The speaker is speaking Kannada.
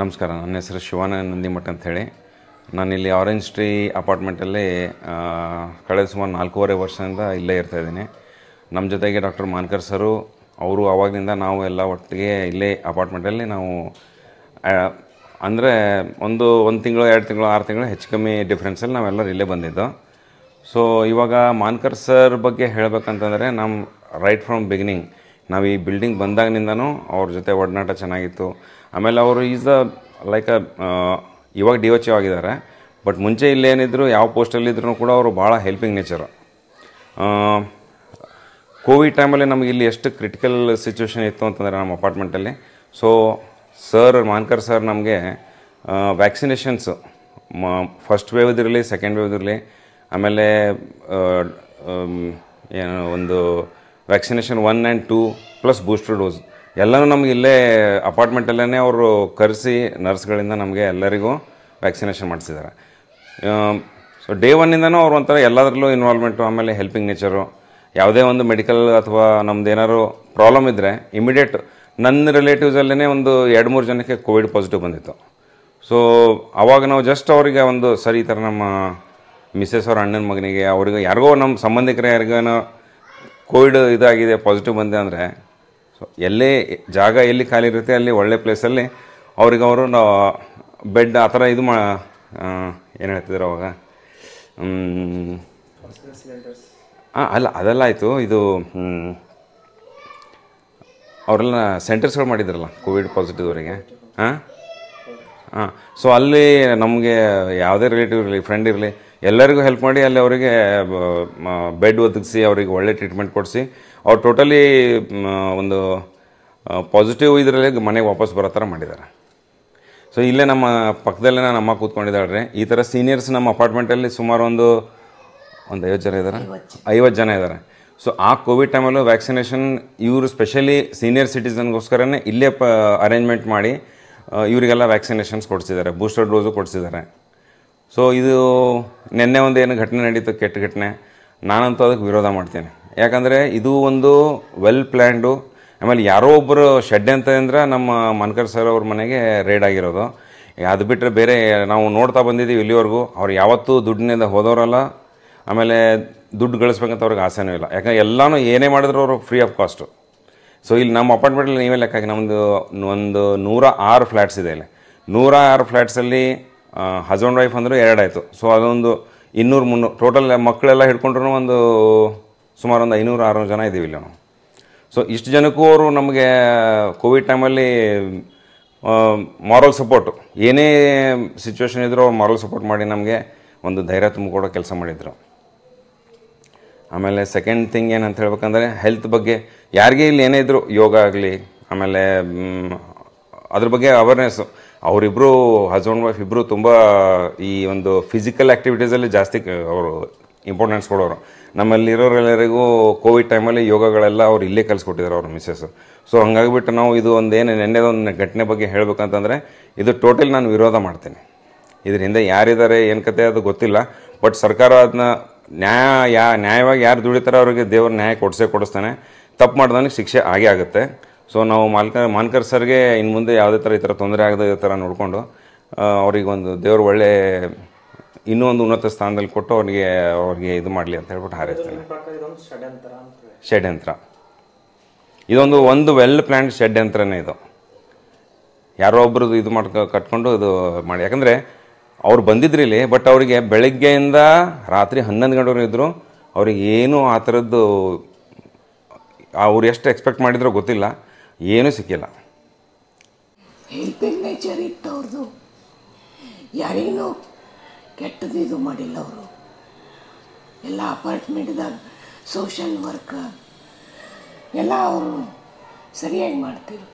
ನಮಸ್ಕಾರ, ನನ್ನ ಹೆಸರು ಶಿವಾನಂದ ನಂದಿಮಠ ಅಂಥೇಳಿ. ನಾನಿಲ್ಲಿ ಆರೆಂಜ್ ಟ್ರೀ ಅಪಾರ್ಟ್ಮೆಂಟಲ್ಲಿ ಕಳೆದ ಸುಮಾರು ನಾಲ್ಕೂವರೆ ವರ್ಷದಿಂದ ಇಲ್ಲೇ ಇರ್ತಾ ಇದ್ದೀನಿ. ನಮ್ಮ ಜೊತೆಗೆ ಡಾಕ್ಟರ್ ಮಾನ್ಕರ್ ಸರು, ಅವರು ಆವಾಗಲಿಂದ ನಾವು ಎಲ್ಲ ಒಟ್ಟಿಗೆ ಇಲ್ಲೇ ಅಪಾರ್ಟ್ಮೆಂಟಲ್ಲಿ ನಾವು ಅಂದರೆ ಒಂದು ಒಂದು ತಿಂಗಳು, ಎರಡು ತಿಂಗಳು, ಆರು ತಿಂಗಳು ಹೆಚ್ಚು ಕಮ್ಮಿ ಡಿಫ್ರೆನ್ಸಲ್ಲಿ ನಾವೆಲ್ಲರೂ ಇಲ್ಲೇ ಬಂದಿದ್ದು. ಸೊ ಇವಾಗ ಮಾನ್ಕರ್ ಸರ್ ಬಗ್ಗೆ ಹೇಳಬೇಕಂತಂದರೆ ನಮ್ಮ ರೈಟ್ ಫ್ರಮ್ ಬಿಗಿನಿಂಗ್ ನಾವು ಈ ಬಿಲ್ಡಿಂಗ್ ಬಂದಾಗಿನಿಂದನೂ ಅವ್ರ ಜೊತೆ ಒಡನಾಟ ಚೆನ್ನಾಗಿತ್ತು. ಆಮೇಲೆ ಅವರು ಈಸ್ ಅ ಲೈಕ್ ಅ ಇವಾಗ ಡಿ ಆಗಿದ್ದಾರೆ. ಬಟ್ ಮುಂಚೆ ಇಲ್ಲೇನಿದ್ರು, ಯಾವ ಪೋಸ್ಟಲ್ಲಿದ್ರೂ ಕೂಡ ಅವರು ಭಾಳ ಹೆಲ್ಪಿಂಗ್ ನೇಚರ್ ಕೋವಿಡ್ ಟೈಮಲ್ಲಿ ನಮಗೆ ಇಲ್ಲಿ ಎಷ್ಟು ಕ್ರಿಟಿಕಲ್ ಸಿಚುವೇಶನ್ ಇತ್ತು ಅಂತಂದರೆ ನಮ್ಮ ಅಪಾರ್ಟ್ಮೆಂಟಲ್ಲಿ ಸೊ ಸರ್ ಮಾನ್ಕರ್ ಸರ್ ನಮಗೆ ವ್ಯಾಕ್ಸಿನೇಷನ್ಸು ಮ ಫಸ್ಟ್ ವೇವ್ ಇದಿರಲಿ ಸೆಕೆಂಡ್ ವೇವ್ ಇದಿರಲಿ ಆಮೇಲೆ ಏನು ಒಂದು vaccination one and two plus booster dose ಎಲ್ಲನೂ ನಮ್ಗೆ ಇಲ್ಲೇ ಅಪಾರ್ಟ್ಮೆಂಟಲ್ಲೇ ಅವರು ಕರೆಸಿ ನರ್ಸ್ಗಳಿಂದ ನಮಗೆ ಎಲ್ಲರಿಗೂ ವ್ಯಾಕ್ಸಿನೇಷನ್ ಮಾಡಿಸಿದ್ದಾರೆ. ಸೊ ಡೇ ಒನ್ನಿಂದನೂ ಅವ್ರು ಒಂಥರ ಎಲ್ಲದರಲ್ಲೂ ಇನ್ವಾಲ್ವ್ಮೆಂಟು ಆಮೇಲೆ ಹೆಲ್ಪಿಂಗ್ ನೇಚರು ಯಾವುದೇ ಒಂದು ಮೆಡಿಕಲ್ ಅಥವಾ ನಮ್ದು ಏನಾದ್ರು ಪ್ರಾಬ್ಲಮ್ ಇದ್ದರೆ ಇಮಿಡಿಯೇಟ್ ನನ್ನ ರಿಲೇಟಿವ್ಸಲ್ಲೇ ಒಂದು ಎರಡು ಮೂರು ಜನಕ್ಕೆ ಕೋವಿಡ್ ಪಾಸಿಟಿವ್ ಬಂದಿತ್ತು. ಸೊ ಆವಾಗ ನಾವು ಜಸ್ಟ್ ಅವರಿಗೆ ಒಂದು, ಸರಿ, ಈ ಥರ ನಮ್ಮ ಮಿಸ್ಸಸ್ ಅವ್ರ ಅಣ್ಣನ ಮಗನಿಗೆ, ಅವ್ರಿಗೆ ಯಾರಿಗೋ ನಮ್ಮ ಸಂಬಂಧಿಕರ ಯಾರಿಗೇನೋ ಕೋವಿಡ್ ಇದಾಗಿದೆ ಪಾಸಿಟಿವ್ ಬಂದೆ ಅಂದರೆ ಸೊ ಎಲ್ಲೇ ಜಾಗ ಎಲ್ಲಿ ಖಾಲಿ ಇರುತ್ತೆ, ಅಲ್ಲಿ ಒಳ್ಳೆ ಪ್ಲೇಸಲ್ಲಿ ಅವ್ರಿಗೆ ಅವರು ನಾವು ಬೆಡ್ ಆ ಥರ ಇದು ಮಾ ಏನು ಹೇಳ್ತಿದ್ರು ಅವಾಗ? ಹಾಂ ಅಲ್ಲ, ಅದೆಲ್ಲ ಆಯಿತು. ಇದು ಅವರೆಲ್ಲ ಸೆಂಟರ್ಸ್ಗಳು ಮಾಡಿದ್ರಲ್ಲ ಕೋವಿಡ್ ಪಾಸಿಟಿವ್ರಿಗೆ ಹಾಂ? ಹಾಂ. ಸೊ ಅಲ್ಲಿ ನಮಗೆ ಯಾವುದೇ ರಿಲೇಟಿವ್ ಇರಲಿ ಫ್ರೆಂಡ್ ಇರಲಿ ಎಲ್ಲರಿಗೂ ಹೆಲ್ಪ್ ಮಾಡಿ ಅಲ್ಲಿ ಅವರಿಗೆ ಬೆಡ್ ಒದಗಿಸಿ, ಅವರಿಗೆ ಒಳ್ಳೆ ಟ್ರೀಟ್ಮೆಂಟ್ ಕೊಡಿಸಿ. ಅವ್ರು ಟೋಟಲಿ ಒಂದು ಪಾಸಿಟಿವ್ ಇದರಲ್ಲಿ ಮನೆಗೆ ವಾಪಸ್ ಬರೋ ಥರ ಮಾಡಿದ್ದಾರೆ ಸೊ ಇಲ್ಲೇ ನಮ್ಮ ಪಕ್ಕದಲ್ಲೇ ನಮ್ಮ ಅಮ್ಮ ಕೂತ್ಕೊಂಡಿದ್ದಾಳೆ ರೀ ಈ ಥರ ಸೀನಿಯರ್ಸ್ ನಮ್ಮ ಅಪಾರ್ಟ್ಮೆಂಟಲ್ಲಿ ಸುಮಾರು ಒಂದು ಒಂದು ಐವತ್ತು ಜನ ಇದ್ದಾರೆ ಐವತ್ತು ಜನ ಇದ್ದಾರೆ ಸೊ ಆ ಕೋವಿಡ್ ಟೈಮಲ್ಲೂ ವ್ಯಾಕ್ಸಿನೇಷನ್ ಇವರು ಸ್ಪೆಷಲಿ ಸೀನಿಯರ್ ಸಿಟಿಸನ್ಗೋಸ್ಕರನೇ ಇಲ್ಲೇ ಪ ಅರೇಂಜ್ಮೆಂಟ್ ಮಾಡಿ ಇವರಿಗೆಲ್ಲ ವ್ಯಾಕ್ಸಿನೇಷನ್ಸ್ ಕೊಡಿಸಿದ್ದಾರೆ. ಬೂಸ್ಟರ್ ಡೋಸು ಕೊಡಿಸಿದ್ದಾರೆ. ಸೊ ಇದು ನಿನ್ನೆ ಒಂದು ಏನು ಘಟನೆ ನಡೀತು, ಕೆಟ್ಟ ಘಟನೆ. ನಾನಂತೂ ಅದಕ್ಕೆ ವಿರೋಧ ಮಾಡ್ತೀನಿ. ಯಾಕಂದರೆ ಇದು ಒಂದು ವೆಲ್ ಪ್ಲ್ಯಾಂಡು ಆಮೇಲೆ ಯಾರೋ ಒಬ್ಬರು ಶೆಡ್ ಅಂತ ಅಂದ್ರೆ ನಮ್ಮ ಮನ್ಕರ್ ಸರ್ ಅವ್ರ ಮನೆಗೆ ರೇಡ್ ಆಗಿರೋದು. ಅದು ಬಿಟ್ಟರೆ ಬೇರೆ ನಾವು ನೋಡ್ತಾ ಬಂದಿದ್ದೀವಿ ಇಲ್ಲಿವರೆಗೂ. ಅವ್ರು ಯಾವತ್ತೂ ದುಡ್ಡಿನಿಂದ ಹೋದವರಲ್ಲ. ಆಮೇಲೆ ದುಡ್ಡು ಗಳಿಸ್ಬೇಕಂತ ಅವ್ರಿಗೆ ಆಸೆನೂ ಇಲ್ಲ. ಯಾಕಂದ್ರೆ ಎಲ್ಲನೂ ಏನೇ ಮಾಡಿದ್ರು ಅವರು ಫ್ರೀ ಆಫ್ ಕಾಸ್ಟು ಸೊ ಇಲ್ಲಿ ನಮ್ಮ ಅಪಾರ್ಟ್ಮೆಂಟಲ್ಲಿ ನೀವೇ ಲೆಕ್ಕ ಹಾಕಿ ನಮ್ಮದು ಒಂದು ನೂರ ಆರು ಫ್ಲ್ಯಾಟ್ಸ್ ಇದೆ ಇಲ್ಲಿ. ನೂರ ಆರು ಫ್ಲ್ಯಾಟ್ಸಲ್ಲಿ ಹಸ್ಬೆಂಡ್ ವೈಫ್ ಅಂದರೆ ಎರಡಾಯಿತು. ಸೊ ಅದೊಂದು ಇನ್ನೂರು ಮುನ್ನೂರು ಟೋಟಲ್ ಮಕ್ಕಳೆಲ್ಲ ಹಿಡ್ಕೊಂಡ್ರೂ ಒಂದು ಸುಮಾರು ಒಂದು ಐನೂರು, ಆರುನೂರು ಜನ ಇದ್ದೀವಿ ಇಲ್ಲಿ ನಾವು. ಸೊ ಇಷ್ಟು ಜನಕ್ಕೂ ಅವರು ನಮಗೆ ಕೋವಿಡ್ ಟೈಮಲ್ಲಿ ಮಾರಲ್ ಸಪೋರ್ಟು ಏನೇ ಸಿಚುವೇಶನ್ ಇದ್ದರೂ ಅವ್ರು ಮಾರಲ್ ಸಪೋರ್ಟ್ ಮಾಡಿ ನಮಗೆ ಒಂದು ಧೈರ್ಯ ತುಂಬಿಕೊಡೋ ಕೆಲಸ ಮಾಡಿದರು. ಆಮೇಲೆ ಸೆಕೆಂಡ್ ಥಿಂಗ್ ಏನಂತ ಹೇಳ್ಬೇಕಂದ್ರೆ ಹೆಲ್ತ್ ಬಗ್ಗೆ ಯಾರಿಗೆ ಇಲ್ಲಿ ಏನೇ ಇದ್ದರೂ ಯೋಗ ಆಗಲಿ, ಆಮೇಲೆ ಅದ್ರ ಬಗ್ಗೆ ಅವೇರ್ನೆಸ್ಸು ಅವರಿಬ್ಬರು ಹಸ್ಬೆಂಡ್ ವೈಫ್ ಇಬ್ಬರು ತುಂಬ ಈ ಒಂದು ಫಿಸಿಕಲ್ ಆ್ಯಕ್ಟಿವಿಟೀಸಲ್ಲಿ ಜಾಸ್ತಿ ಅವರು ಇಂಪಾರ್ಟೆನ್ಸ್ ಕೊಡೋರು. ನಮ್ಮಲ್ಲಿರೋರೆಲ್ಲರಿಗೂ ಕೋವಿಡ್ ಟೈಮಲ್ಲಿ ಯೋಗಗಳೆಲ್ಲ ಅವ್ರು ಇಲ್ಲೇ ಕಲಿಸ್ಕೊಟ್ಟಿದ್ದಾರೆ ಅವ್ರ ಮಿಸ್ಸಸ್ ಸೊ ಹಂಗಾಗಿಬಿಟ್ಟು ನಾವು ಇದು ಒಂದು ಏನು, ನೆನ್ನೆದೊಂದು ಘಟನೆ ಬಗ್ಗೆ ಹೇಳಬೇಕಂತಂದರೆ, ಇದು ಟೋಟಲ್ ನಾನು ವಿರೋಧ ಮಾಡ್ತೀನಿ. ಇದ್ರ ಹಿಂದೆ ಯಾರಿದ್ದಾರೆ, ಏನು ಕತೆ ಅದು ಗೊತ್ತಿಲ್ಲ. ಬಟ್ ಸರ್ಕಾರ ಅದನ್ನ ನ್ಯಾಯ, ಯಾ, ನ್ಯಾಯವಾಗಿ ಯಾರು ದುಡಿತಾರೆ ಅವರಿಗೆ ದೇವ್ರ ನ್ಯಾಯ ಕೊಡಿಸೇ ಕೊಡಿಸ್ತಾನೆ. ತಪ್ಪು ಮಾಡ್ದವನಿಗೆ ಶಿಕ್ಷೆ ಆಗೇ ಆಗುತ್ತೆ. ಸೊ ನಾವು ಮಾಲ್ಕ ಮಾನ್ಕರ್ ಸರ್ಗೆ ಇನ್ನು ಮುಂದೆ ಯಾವುದೇ ಥರ ಈ ಥರ ತೊಂದರೆ ಆಗದೆ ಈ ಥರ ನೋಡಿಕೊಂಡು ಅವ್ರಿಗೆ ಒಂದು ದೇವ್ರ ಒಳ್ಳೆ ಇನ್ನೂ ಒಂದು ಉನ್ನತ ಸ್ಥಾನದಲ್ಲಿ ಕೊಟ್ಟು ಅವ್ರಿಗೆ ಅವ್ರಿಗೆ ಇದು ಮಾಡಲಿ ಅಂತ ಹೇಳ್ಬಿಟ್ಟು ಹಾರೈಸ್ತೇನೆ. ಷಡ್ಯಂತ್ರ ಇದೊಂದು ಒಂದು ವೆಲ್ ಪ್ಲ್ಯಾನ್ಡ್ ಷಡ್ಯಂತ್ರನೇ ಇದು. ಯಾರೋ ಒಬ್ರದ್ದು ಇದು ಮಾಡ್ಕೊ ಕಟ್ಕೊಂಡು ಇದು ಮಾಡಿ. ಯಾಕಂದರೆ ಅವ್ರು ಬಂದಿದ್ರು ಇಲ್ಲಿ ಬಟ್ ಅವರಿಗೆ ಬೆಳಗ್ಗೆಯಿಂದ ರಾತ್ರಿ ಹನ್ನೊಂದು ಗಂಟೆವರೆಗೂ ಇದ್ದರು ಅವ್ರಿಗೆ ಏನೂ ಆ ಥರದ್ದು ಅವ್ರು ಎಷ್ಟು ಎಕ್ಸ್ಪೆಕ್ಟ್ ಮಾಡಿದ್ರೋ ಗೊತ್ತಿಲ್ಲ. ಏನೂ ಸಿಕ್ಕಿಲ್ಲ. ಹೆಲ್ಪಿಂಗ್ ನೇಚರ್ ಇತ್ತು ಅವ್ರದ್ದು ಯಾರೇನೂ ಕೆಟ್ಟದ್ದು ಇದು ಮಾಡಿಲ್ಲ ಅವರು. ಎಲ್ಲ ಅಪಾರ್ಟ್ಮೆಂಟ್ದಾಗ ಸೋಷಲ್ ವರ್ಕ್, ಎಲ್ಲ ಅವರು ಸರಿಯಾಗಿ ಮಾಡ್ತಿರು